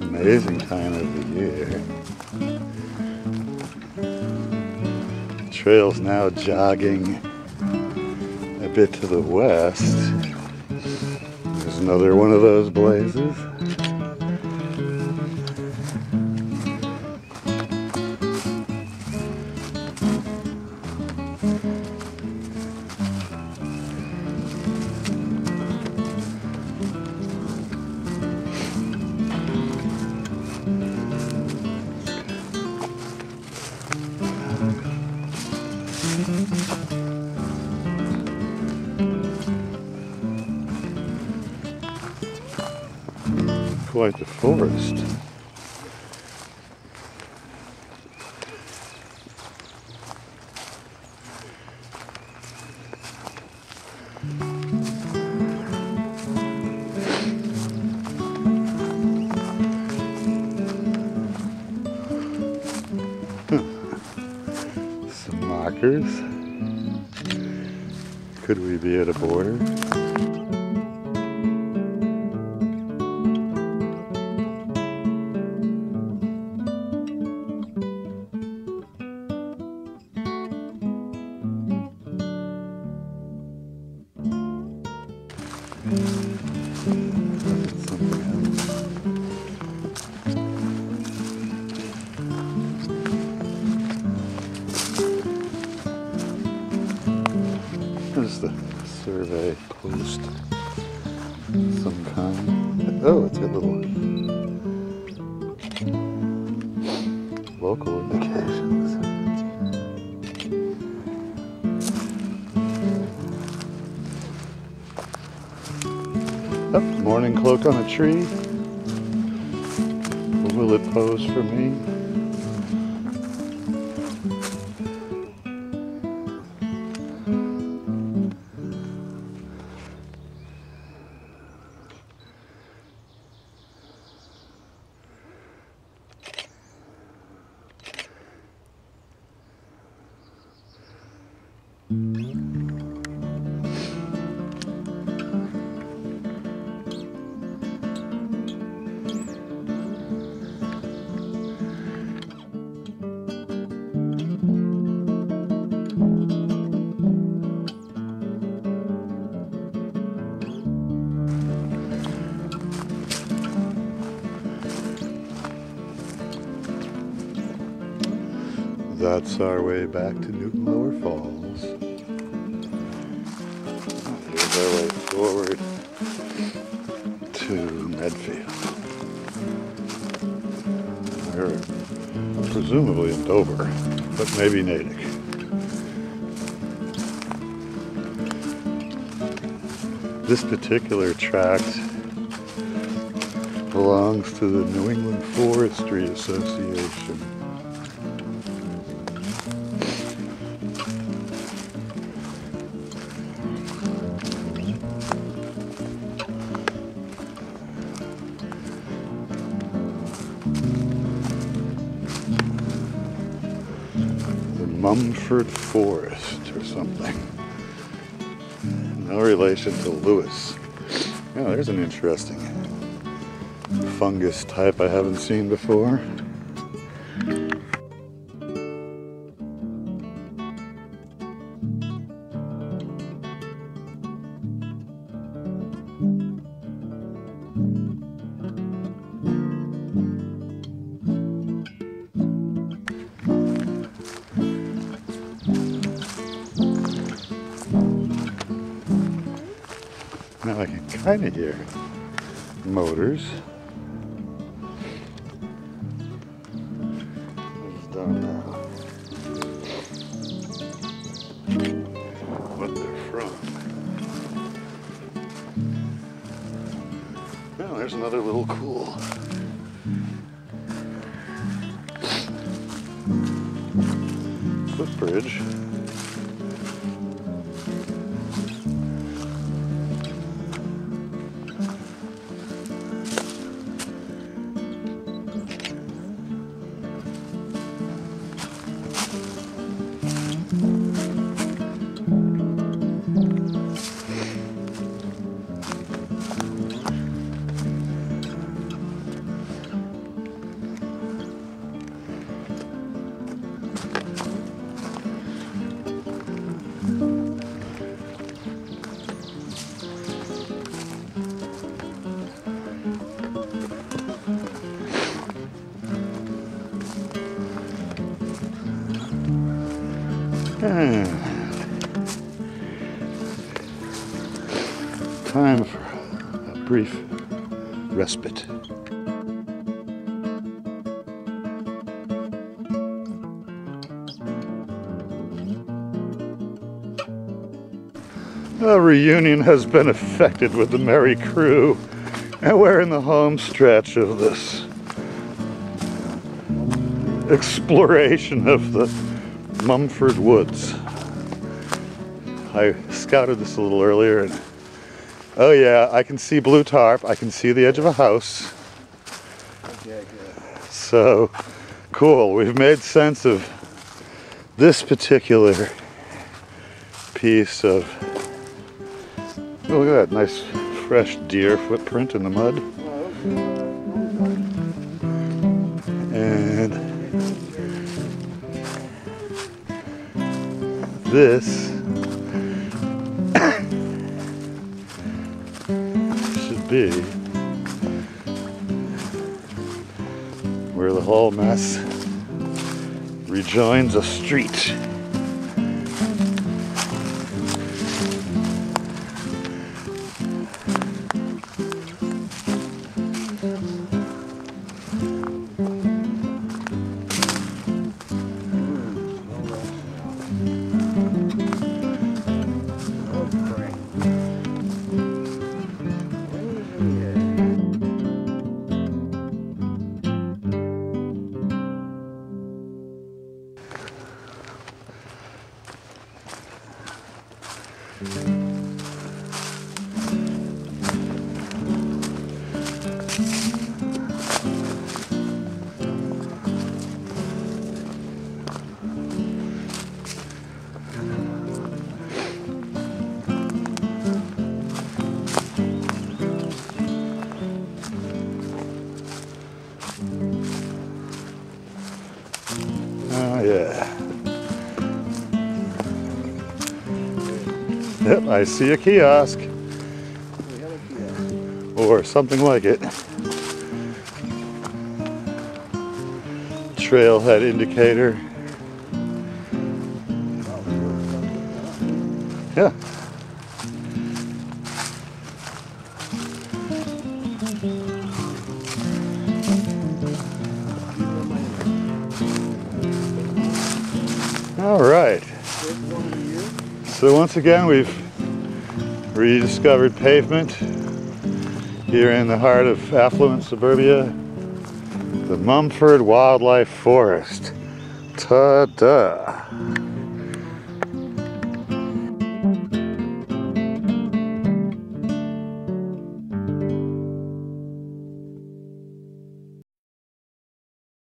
Amazing time of the year. Trail's now jogging a bit to the west. There's another one of those blazes. Quite the forest. Some markers. Could we be at a border? Survey post. Some kind. Oh, it's a little local indications. Oh, mourning cloak on a tree. Will it pose for me? That's our way back to Newton Lower Falls. Here's our way forward to Medfield. We're presumably in Dover, but maybe Natick. This particular tract belongs to the New England Forestry Association. Mumford Forest or something. No relation to Lewis. Oh, there's an interesting fungus type I haven't seen before. Can kind of hear motors. What's down now? What they're from. Well, there's another little cool. Footbridge. And time for a brief respite. A reunion has been effected with the merry crew, and we're in the home stretch of this exploration of the Mumford Woods. I scouted this a little earlier, and oh yeah, I can see blue tarp. I can see the edge of a house. So cool. We've made sense of this particular piece of Oh, look at that nice fresh deer footprint in the mud. And this should be where the whole mess rejoins a street. Oh Yep, I see a kiosk. Or something like it. Trailhead indicator. Yeah. All right. So once again, we've rediscovered pavement here in the heart of affluent suburbia, the Mumford Wildlife Forest. Ta-da!